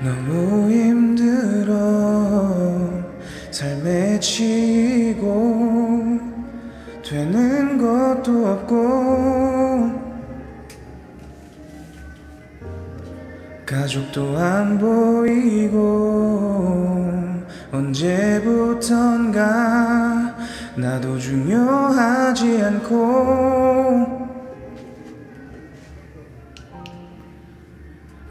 너무 힘들어 삶에 치이고 되는 것도 없고 가족도 안 보이고 언제부턴가 나도 중요하지 않고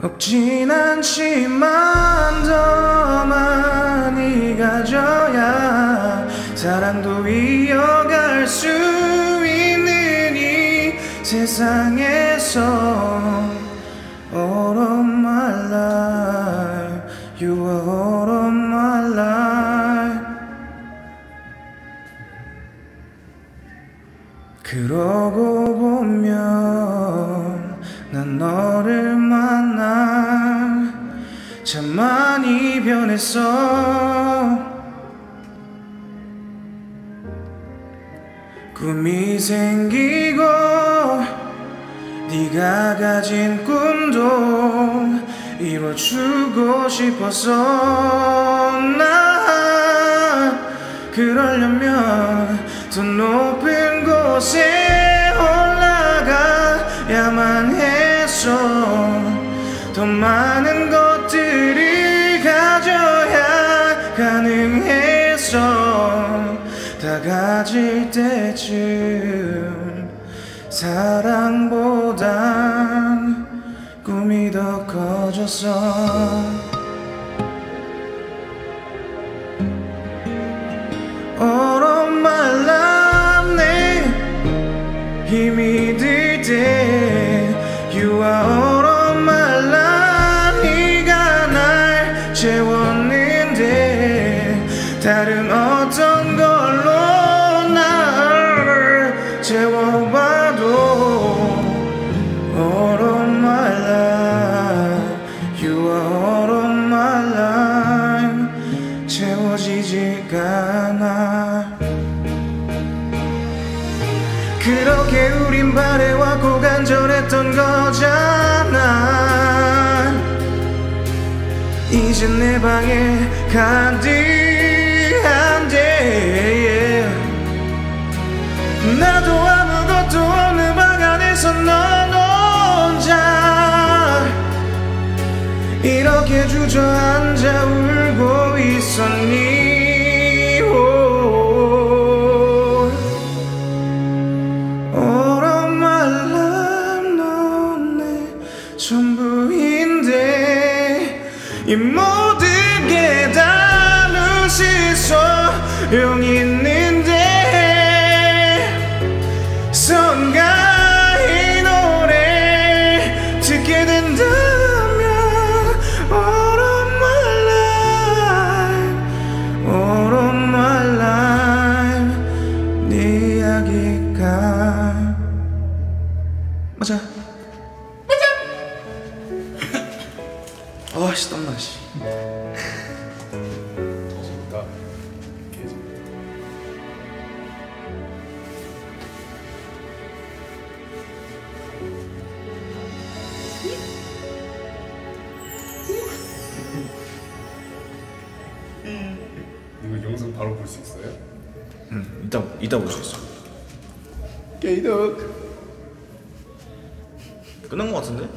없진 않지만 더 많이 가져야 사랑도 이어갈 수 있는 이 세상에서 All of my life You are all of my life 그러고 보면 난 너를 만나 참 많이 변했어. 꿈이 생기고 네가 가진 꿈도 이뤄주고 싶어서 나 그러려면 더 높은 곳에 올라가야만 했어 더 많은 것들을 가져야 가능했어 다 가질 때쯤 사랑보단 꿈이 더 커졌어 All of my love 내 힘이 들때 You are 다른 어떤 걸로 날 채워봐도 All of my life You are all of my life 채워지지가 않아. 그렇게 우린 바래왔고 간절했던 거잖아. 이제 내 방에 가득 한데 나도 아무것도 없는 방 안에서 넌 혼자 이렇게 주저앉아 울고 있었니 오. All 넌내 전부인데 이 모든 게 다 눈실 소 용 있는데 선가 이 노래 듣게 된다면 All of my life All of my life 네 이야기가 맞아. 맞아. 아씨 땀나 씨 볼 수 있어요? 응 이따 이따 볼 수 있어 게이덕. 끝난 거 같은데?